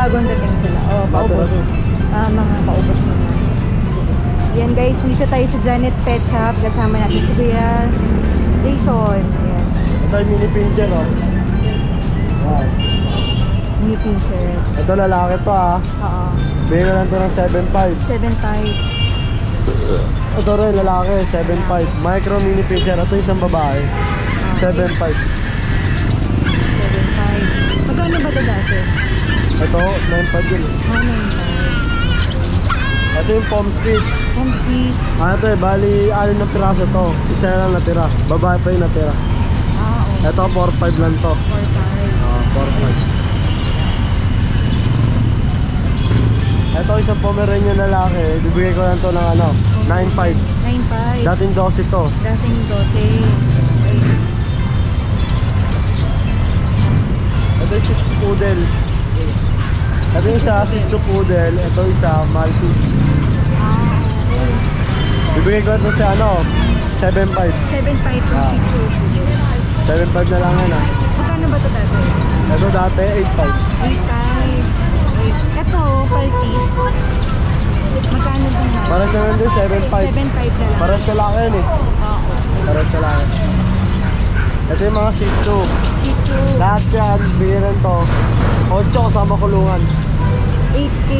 bagong dating sila. O, paubos. Ah, mga paubos mo na. Yan guys, dito tayo sa Janet's Pet Shop. Kasama natin si Kuya Jason. Ayan. Ito yung mini pincher, oh. Wow. Mini pincher. Ito lalaki to, ah. Oo. Bigyan ko lang to ng 7.5. 7.5. Ito rin, lalaki, 7.5. Micro mini pincher. Ito isang babae. 7.5. 7.5. Magkano ba ito dati? Ito, 9.5 yun. Oh, 9.5. Ito yung palm spits. Home sweets. Ano to eh, bali, alin na piraso to. Isa na lang natira. Babae pa yung natira. Ah, oh. Ito, 4.5 lang to. 4.5. Ah, 4.5. Ito, isang Pomeranian lalaki. Bibigay ko lang to ng ano, 9.5. 9.5. Dating 12 to. Dating 12. Okay. Ito yung Shih Tzu Poodle. Ito yung isa, Tzu Poodle. Ito isa, Maltese. Ah. Bibigay ko ito sa ano, 7.5. 7.5 Ah. yung Shih Tzu. 7.5 na lang yan ah. Magkano ba ito dati? Ito dati, 8.5. 8.5. Okay. Ito, Paltis. Magkano din na? Paras na lang din, 7.5. 7.5 na lang. Paras na lang yan eh. Oo. Paras na lang. Ito yung mga Tzu. Lahat yan, bigyan to. 8 kasama kulungan. 8K.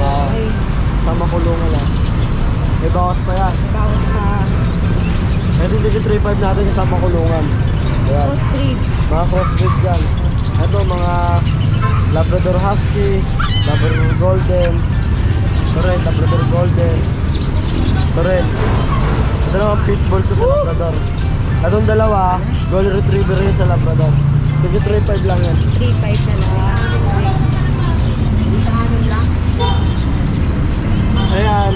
Ah. Okay. Kasama kulungan lang. May bawas pa yan. Bawas pa. Ito yung 3.5 natin kasama kulungan. Ayan. Crossbreed. Mga crossbreed yan. Ito mga Labrador Husky, Labrador Golden, ito rin, Labrador Golden, ito rin. Ito naman Pitbull to sa Labrador. Itong dalawa, Golden Retriever yun sa Labrador. Sige 3.5 lang yan. 3.5 na lang. Ayan.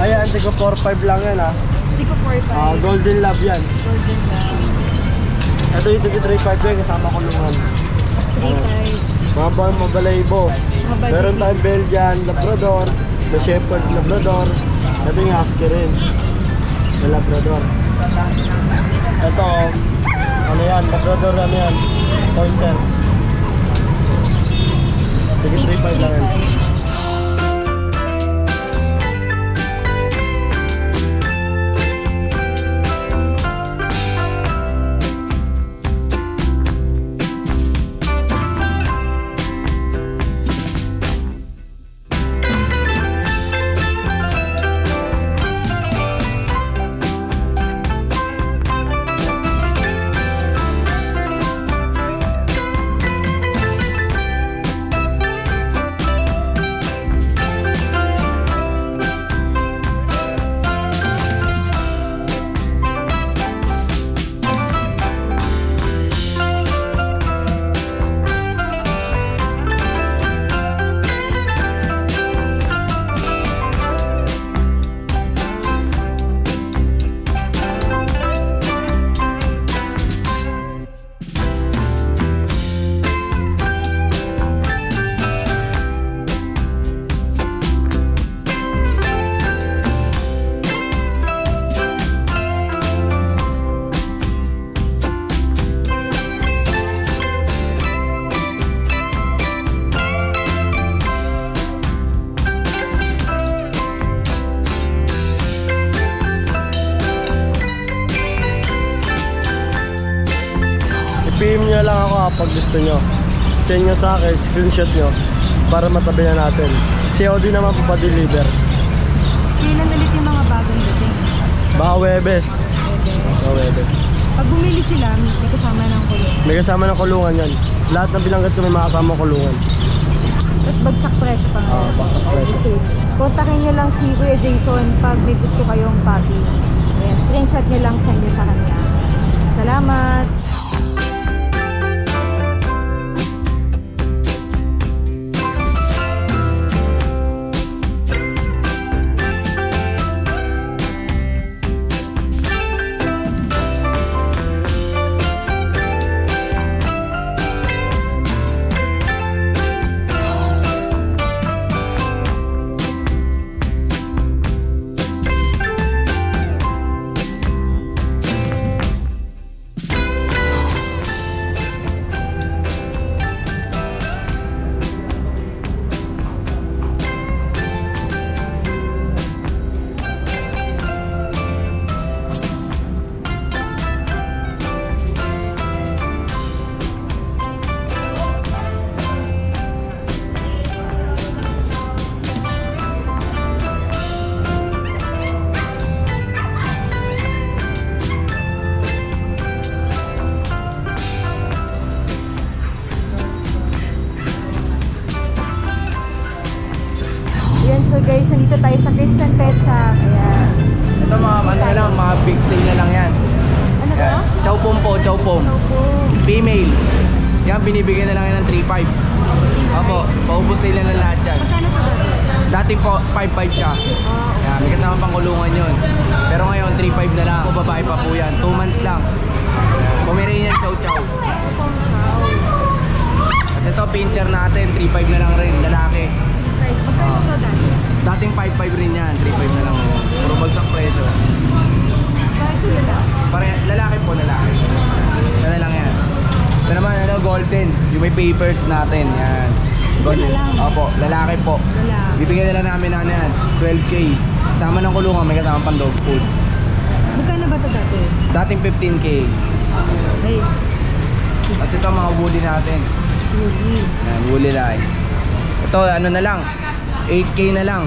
Ayan, tigo 4.5 lang yan ah. Hindi ko 4.5. Ah, Golden Lab yan. Golden lang. Ito yung tigo 3.5 yan, kasama kulungan. 3.5. Mga ba, mabalaybo. Mabalaybo. Meron tayong Belgian, Labrador, the Shepherd, Labrador. Ito yung Husky rin. The Labrador. Ito, ano yan, Labrador, ano yan, Pointer. Sige, 3.5 lang yan. I-PM nyo lang ako ha, pag gusto nyo. Send nyo sa akin, screenshot nyo para matabi na natin. COD naman po pa-deliver. Kailan ulit yung mga bagong dating? Baka Webes. Baka Webes. Pag bumili sila, may kasama ng kulong. May kasama ng kulungan yan. Lahat ng bilanggas ko may mga kasama kulungan. Tapos bagsak presyo pa. Oo, bagsak presyo. Okay. Kontakin nyo lang si Kuya Jason pag may gusto kayong puppy. Ayan, screenshot nyo lang send nyo sa kanya. Salamat! Ayan. Ito mga ano na lang, mga big sale na lang yan. Ano? Yan. Chow pom po, chow pom. Female. Yan, binibigyan na lang yan ng 3.5. Opo, paubos sila na lahat yan. Magkano po dati? Dati po, 5.5 siya. Oh, Yan, may kasama pang kulungan yun. Pero ngayon, 3.5 na lang. O babae pa po yan. 2 months lang. Pomeranian chow chow. Kasi ito, pincher natin. 3.5 na lang rin, lalaki. Right. Magkano to dati? Dating 5.5 rin yan. 3.5 na lang ngayon. Puro bagsak presyo. Pare, lalaki po, lalaki. Isa na lang yan. Ito naman, ano, golden. Yung may papers natin. Yan. Lang? Opo, lalaki po. Wala. Bibigyan na lang namin na ano yan, 12k. Sama ng kulungan, may kasama pang dog food. Magkano ba to dati? Dating 15k. Ay, Kasi ito mga woolly natin. Ruby. Yan, woolly line. Ito, ano na lang, 8k na lang.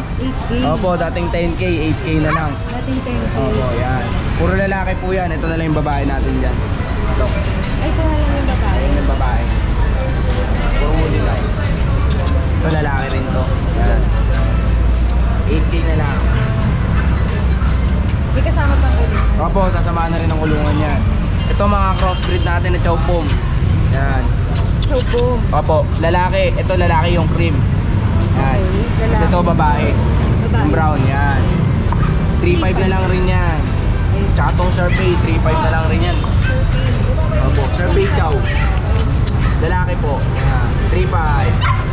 8K. Opo, dating 10k, 8k na lang. Dating 10K. Opo, yan. Puro lalaki po yan. Ito na lang yung babae natin dyan. Ito. Ay, ito na lang yung babae. Ayun yung babae. Puro woolly line. Ito lalaki rin to. Yan. 8k na lang. May kasama pang ulit. Opo, sasamahan na rin ang kulungan yan. Ito mga crossbreed natin na chow pom. Yan. Boom. Opo, lalaki. Ito lalaki yung cream. Yan. Kasi ito babae. Babae. Yung brown, yan. 3.5 na lang rin yan. Tsaka tong Sharpay, 3.5 na lang rin yan. Opo, Sharpay chow. Lalaki po. Yan. 3.5.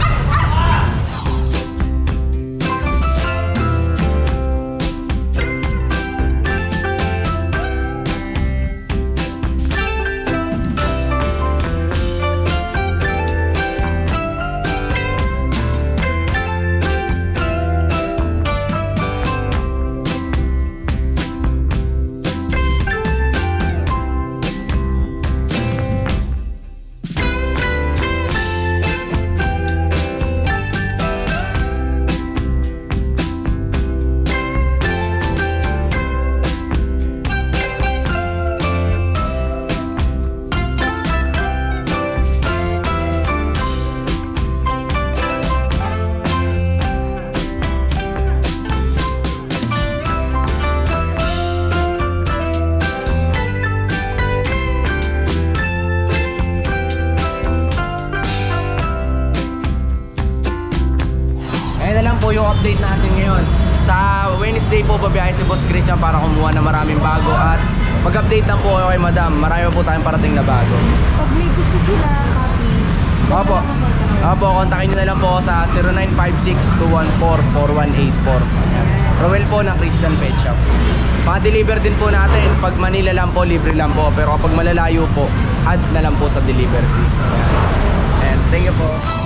po yung update natin ngayon. Sa Wednesday po, babiyahe si Boss Christian para kumuha ng maraming bago at mag-update lang po kayo kay Madam. Marami po tayong parating na bago. Pag may gusto sila, copy. Opo. Opo, kontakin nyo na lang po sa 0956-214-4184. Rowel po ng Christian Pet Shop. Pa-deliver din po natin. Pag Manila lang po, libre lang po. Pero kapag malalayo po, add na lang po sa delivery. And thank you po.